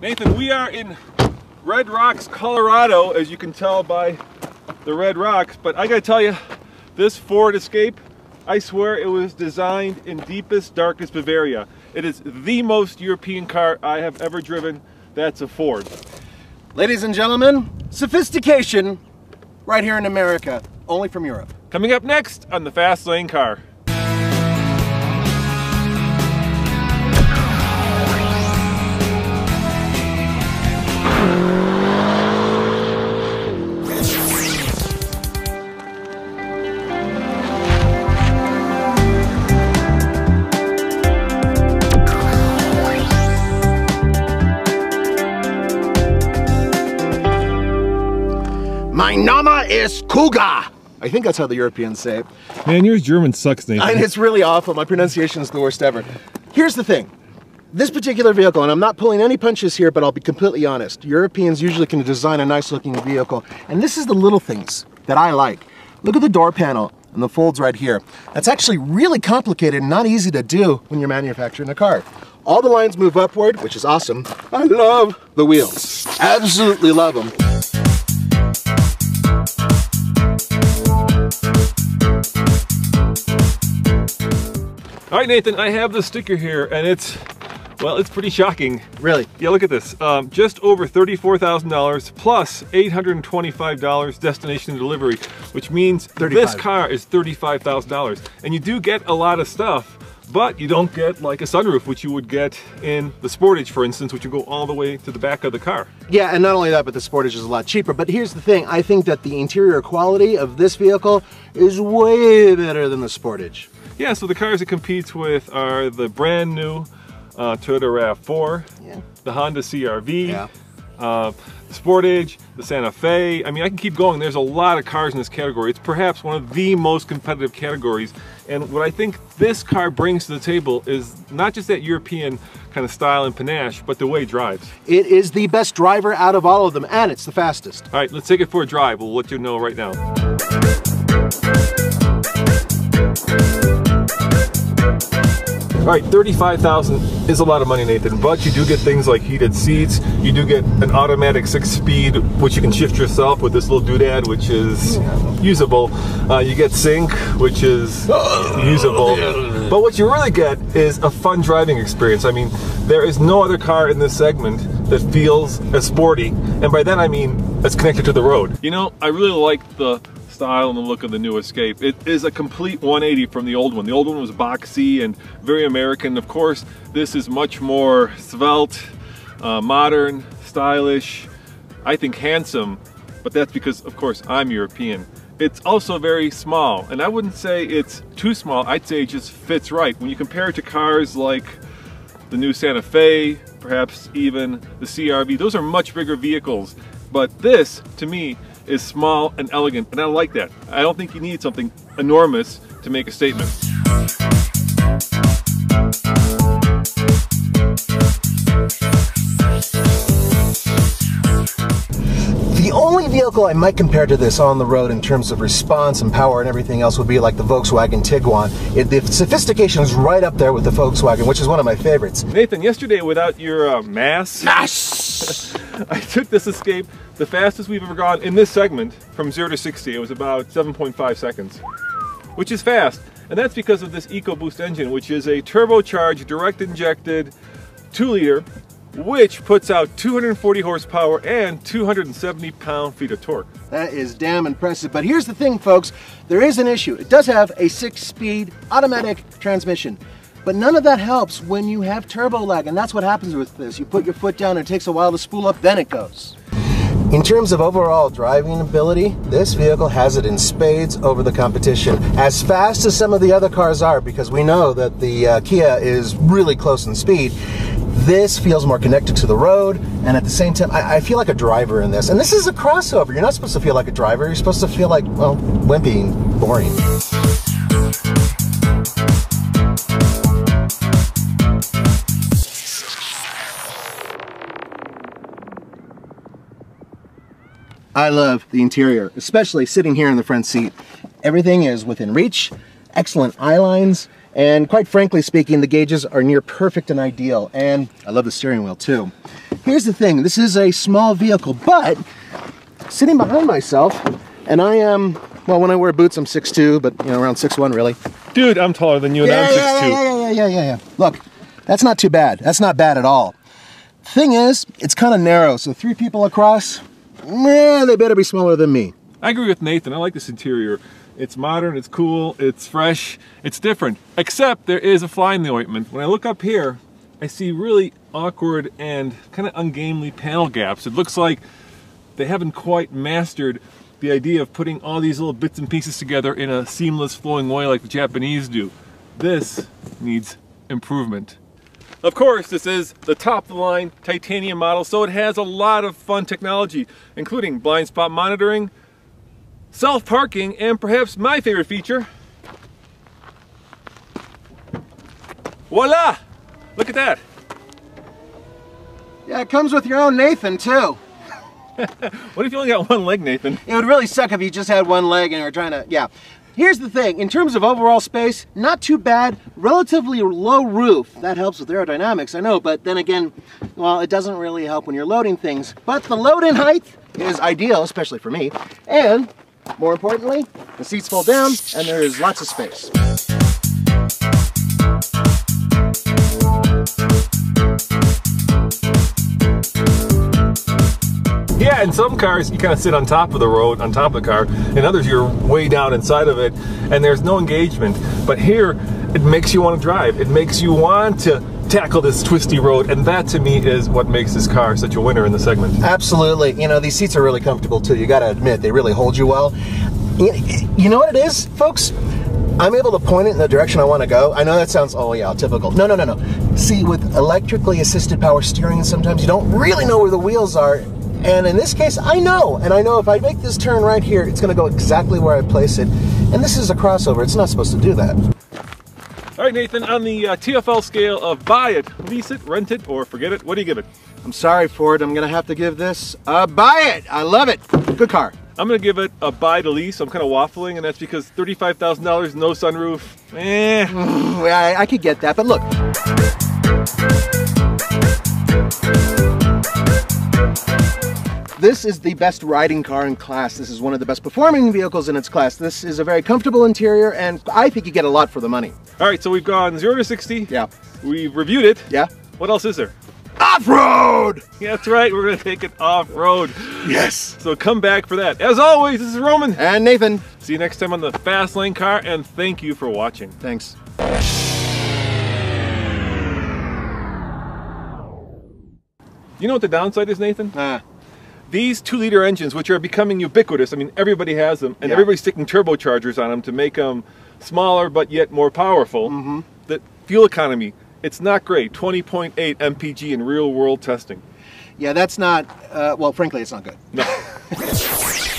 Nathan, we are in Red Rocks, Colorado, as you can tell by the red rocks. But I gotta tell you, this Ford Escape, I swear it was designed in deepest, darkest Bavaria. It is the most European car I have ever driven. That's a Ford. Ladies and gentlemen, sophistication right here in America, only from Europe. Coming up next on the Fast Lane Car. My Nama is Kuga. I think that's how the Europeans say it. Man, yours German sucks, Nathan. And it's really awful. My pronunciation is the worst ever. Here's the thing. This particular vehicle, and I'm not pulling any punches here, but I'll be completely honest. Europeans usually can design a nice looking vehicle. And this is the little things that I like. Look at the door panel and the folds right here. That's actually really complicated and not easy to do when you're manufacturing a car. All the lines move upward, which is awesome. I love the wheels. Absolutely love them. All right, Nathan, I have the sticker here, and it's, well, it's pretty shocking. Really? Yeah, look at this. Um, just over $34,000 plus $825 destination delivery, which means 35. this car is $35,000. And you do get a lot of stuff, but you don't get like a sunroof, which you would get in the Sportage, for instance, which would go all the way to the back of the car. Yeah, and not only that, but the Sportage is a lot cheaper. But here's the thing, I think that the interior quality of this vehicle is way better than the Sportage. Yeah, so the cars it competes with are the brand new uh, Toyota RAV4, Yeah. the Honda CRV, Yeah. uh, the Sportage, the Santa Fe. I mean, I can keep going. There's a lot of cars in this category. It's perhaps one of the most competitive categories. And what I think this car brings to the table is not just that European kind of style and panache, but the way it drives. It is the best driver out of all of them, and it's the fastest. All right, let's take it for a drive. We'll let you know right now. All right, 35,000 is a lot of money, Nathan, but you do get things like heated seats. You do get an automatic six speed, which you can shift yourself with this little doodad, which is usable. Uh, you get sync, which is usable. But what you really get is a fun driving experience. I mean, there is no other car in this segment that feels as sporty. And by that I mean, as connected to the road. You know, I really like the style and the look of the new Escape. It is a complete 180 from the old one. The old one was boxy and very American. Of course, this is much more svelte, uh, modern, stylish, I think handsome, but that's because, of course, I'm European. It's also very small, and I wouldn't say it's too small, I'd say it just fits right. When you compare it to cars like the new Santa Fe, perhaps even the CRV, those are much bigger vehicles. But this, to me, is small and elegant, and I like that. I don't think you need something enormous to make a statement. The only vehicle I might compare to this on the road in terms of response and power and everything else would be like the Volkswagen Tiguan. It, the sophistication is right up there with the Volkswagen, which is one of my favorites. Nathan, yesterday without your uh, mass, I took this Escape the fastest we've ever gone in this segment from 0 to 60. It was about 7.5 seconds, which is fast. And that's because of this EcoBoost engine, which is a turbocharged, direct injected 2 liter, which puts out 240 horsepower and 270 pound feet of torque. That is damn impressive. But here's the thing, folks. There is an issue. It does have a six-speed automatic transmission. But none of that helps when you have turbo lag, and that's what happens with this. You put your foot down, it takes a while to spool up, then it goes. In terms of overall driving ability, this vehicle has it in spades over the competition. As fast as some of the other cars are, because we know that the uh, Kia is really close in speed, this feels more connected to the road, and at the same time, I, I feel like a driver in this. And this is a crossover. You're not supposed to feel like a driver. You're supposed to feel like, well, wimpy and boring. I love the interior, especially sitting here in the front seat. Everything is within reach, excellent eye lines, and quite frankly speaking, the gauges are near perfect and ideal. And I love the steering wheel too. here's the thing. This is a small vehicle, but sitting behind myself, and I am, well, when I wear boots, I'm 6'2", but, you know, around 6'1", really. Dude, I'm taller than you and yeah, I'm 6'2". yeah, yeah, yeah, yeah, yeah, yeah. Look, that's not too bad. That's not bad at all. Thing is, it's kind of narrow, so three people across, man, they better be smaller than me. I agree with Nathan. I like this interior. It's modern, it's cool, it's fresh, it's different. Except there is a fly in the ointment. When I look up here, I see really awkward and kind of ungainly panel gaps. It looks like they haven't quite mastered the idea of putting all these little bits and pieces together in a seamless flowing way like the Japanese do. This needs improvement. Of course, this is the top of the line titanium model, so it has a lot of fun technology, including blind spot monitoring, self-parking, and perhaps my favorite feature, voila! Look at that. Yeah, it comes with your own Nathan, too. What if you only got one leg, Nathan? It would really suck if you just had one leg and were trying to, yeah. Here's the thing, in terms of overall space, not too bad, relatively low roof. That helps with aerodynamics, I know, but then again, well, it doesn't really help when you're loading things. But the load-in height is ideal, especially for me. And, more importantly, the seats fold down and there's lots of space. Yeah, in some cars you kind of sit on top of the road, on top of the car. In others you're way down inside of it and there's no engagement. But here it makes you want to drive. It makes you want to tackle this twisty road and that to me is what makes this car such a winner in the segment. Absolutely. You know, these seats are really comfortable too. You got to admit, they really hold you well. You know what it is, folks? I'm able to point it in the direction I want to go. I know that sounds, oh yeah, typical. No, no, no, no. See, with electrically assisted power steering, sometimes you don't really know where the wheels are. And in this case, I know. And I know if I make this turn right here, it's going to go exactly where I place it. And this is a crossover. It's not supposed to do that. All right, Nathan, on the uh, TFL scale of buy it, lease it, rent it, or forget it, what do you give it? I'm sorry, Ford. I'm going to have to give this a buy it. I love it. Good car. I'm gonna give it a buy to lease. I'm kind of waffling, and that's because $35,000, no sunroof. Eh. I, I could get that, but look. This is the best riding car in class. This is one of the best performing vehicles in its class. This is a very comfortable interior, and I think you get a lot for the money. All right, so we've gone zero to 60. Yeah. We've reviewed it. Yeah. What else is there? Off-road! Yeah, that's right. We're gonna take it off-road. Yes. So come back for that. As always, this is Roman. And Nathan. See you next time on the Fast Lane Car, and thank you for watching. Thanks. You know what the downside is, Nathan? Ah. These two-liter engines, which are becoming ubiquitous, I mean, everybody has them, and Yeah. everybody's sticking turbochargers on them to make them smaller but yet more powerful. Mm-hmm. The fuel economy, it's not great. 20.8 mpg in real-world testing. Yeah, that's not, uh, well, frankly, it's not good. No.